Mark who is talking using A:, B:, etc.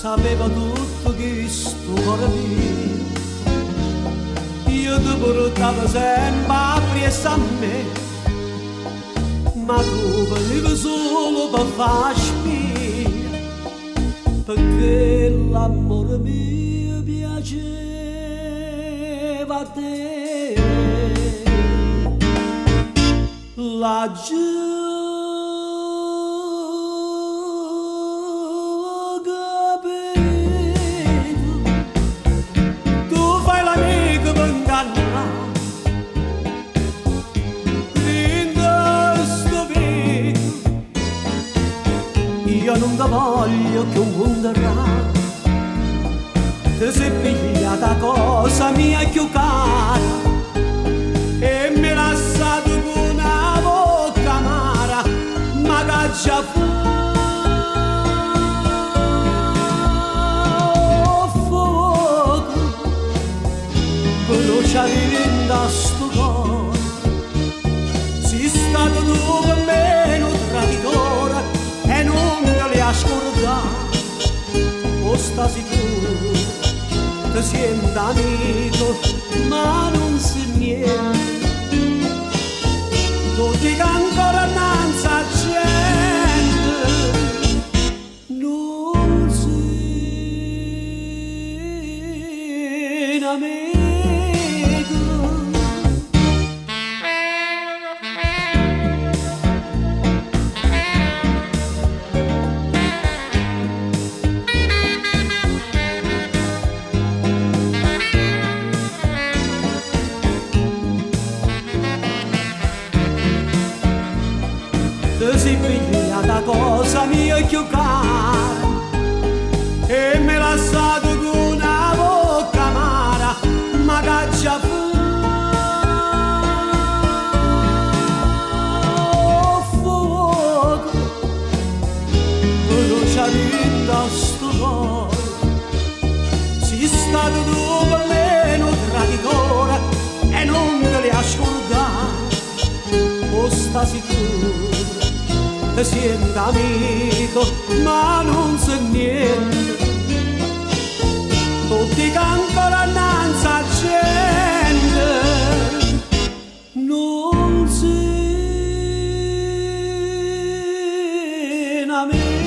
A: sapeva tutto questo cuore mio. Io ti portavo sempre a presa a me ma tu venivi solo per far spia perché l'amore mio piaceva a te. Laggiù io non voglio che un wunderà ti sei pigliata cosa mia più cara e mi lasciato con una bocca amara ma caccia fuoco. Bruciare in sto cuore non scordare o sta sicuro ti senti amico ma non si niente tu dica ancora innanzi a gente non si amico ti cara e mi lasciato con una bocca amara ma caccia fuoco bruciare da sto cuore. Sei stato tu me un traditore e non te li ascoltare o sta sicuro ti senti amico ma non sa niente. Tutti ancora innanzi a gente. Non si amico